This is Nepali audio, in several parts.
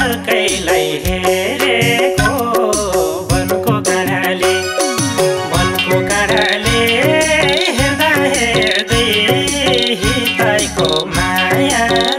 अर्कैलाई हेरेको वनको काँडाले वनको काँडाले हेर्दा हेर्दै हितैको माया।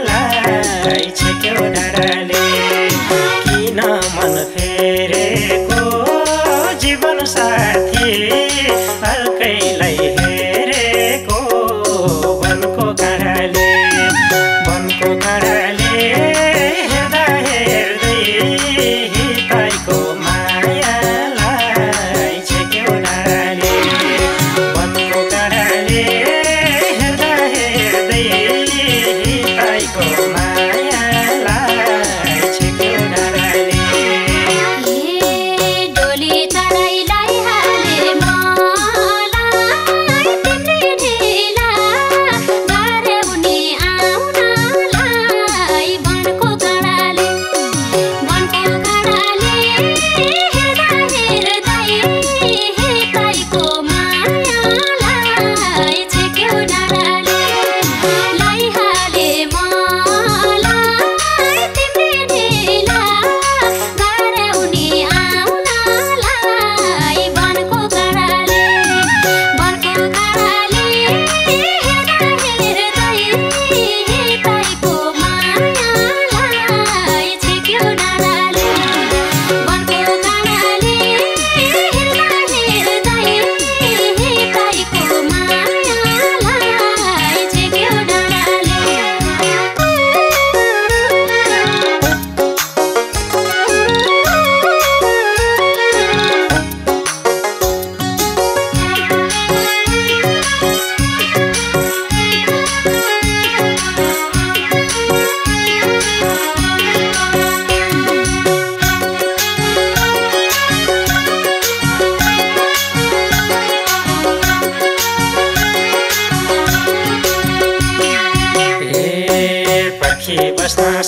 पछि बस्न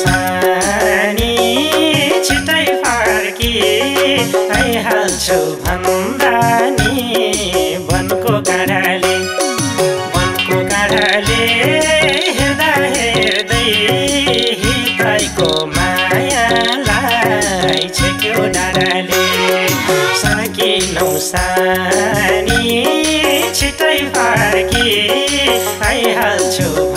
सानी छिटै फर्की। आइहाल्छु भन्दा नि वनको काँडाले। वनको काँडाले हेर्दा हेर्दै माया मायालाई छेक्यो डाँडाले। सकिनौ सानी छिटै फर्की। आइहाल्छु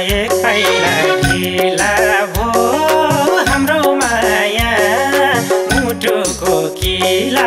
एक पाइला खेला भो हाम्रो माया मुटुको किला